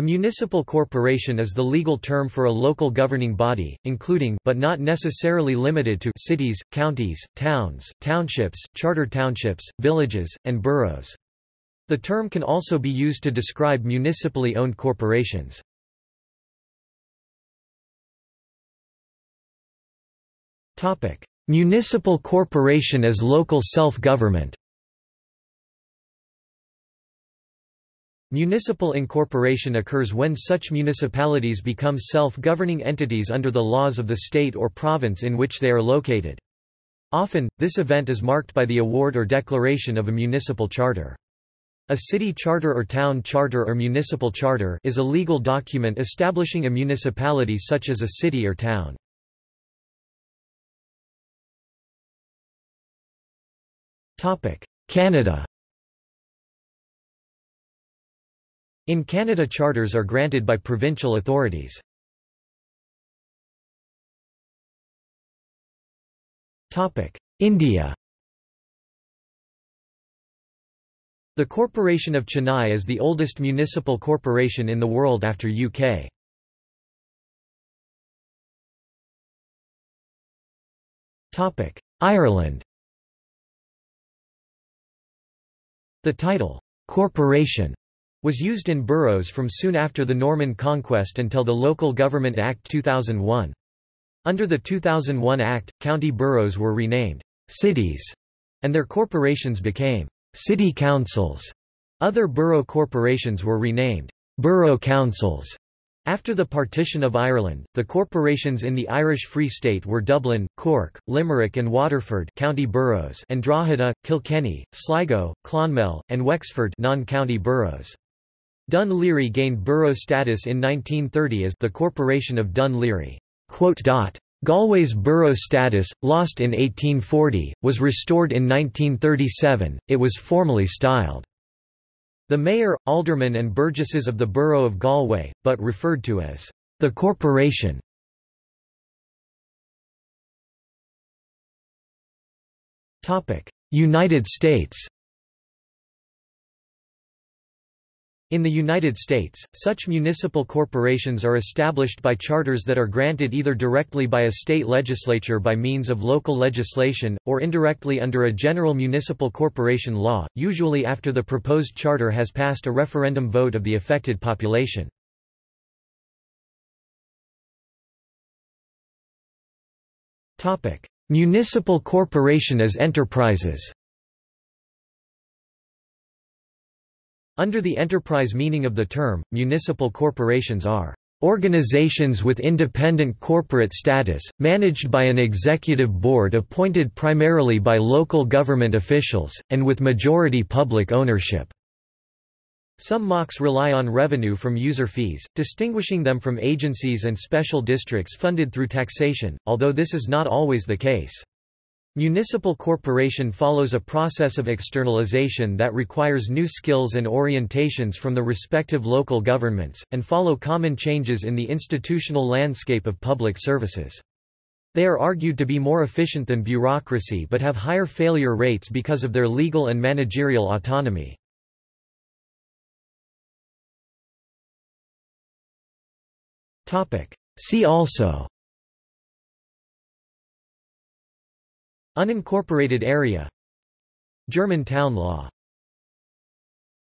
A municipal corporation is the legal term for a local governing body, including but not necessarily limited to cities, counties, towns, townships, charter townships, villages, and boroughs. The term can also be used to describe municipally owned corporations. Municipal corporation as local self-government Municipal incorporation occurs when such municipalities become self-governing entities under the laws of the state or province in which they are located. Often, this event is marked by the award or declaration of a municipal charter. A city charter or town charter or municipal charter is a legal document establishing a municipality such as a city or town. Canada In Canada charters are granted by provincial authorities. India The Corporation of Chennai is the oldest municipal corporation in the world after UK. Ireland The title, "'corporation' was used in boroughs from soon after the Norman conquest until the Local Government Act 2001. Under the 2001 Act, county boroughs were renamed cities, and their corporations became city councils. Other borough corporations were renamed borough councils. After the partition of Ireland, the corporations in the Irish Free State were Dublin, Cork, Limerick and Waterford county boroughs and Drogheda, Kilkenny, Sligo, Clonmel, and Wexford non-county boroughs. Dún Laoghaire gained borough status in 1930 as the Corporation of Dún Laoghaire. Galway's borough status, lost in 1840, was restored in 1937, it was formally styled the mayor, aldermen and burgesses of the borough of Galway, but referred to as the corporation. United States In the United States, such municipal corporations are established by charters that are granted either directly by a state legislature by means of local legislation, or indirectly under a general municipal corporation law, usually after the proposed charter has passed a referendum vote of the affected population. Municipal corporation as enterprises Under the enterprise meaning of the term, municipal corporations are organizations with independent corporate status, managed by an executive board appointed primarily by local government officials, and with majority public ownership. Some MOCs rely on revenue from user fees, distinguishing them from agencies and special districts funded through taxation, although this is not always the case. Municipal corporation follows a process of externalization that requires new skills and orientations from the respective local governments, and follow common changes in the institutional landscape of public services. They are argued to be more efficient than bureaucracy but have higher failure rates because of their legal and managerial autonomy. See also Unincorporated area. German town law